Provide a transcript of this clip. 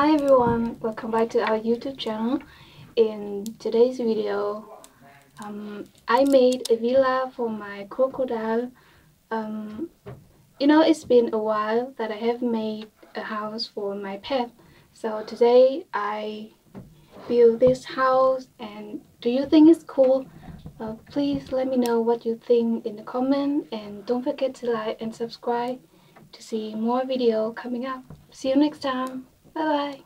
Hi everyone, welcome back to our YouTube channel. In today's video, um, I made a villa for my crocodile. Um, you know, it's been a while that I have made a house for my pet. So today I built this house and do you think it's cool? Uh, please let me know what you think in the comment and don't forget to like and subscribe to see more video coming up. See you next time. Bye bye.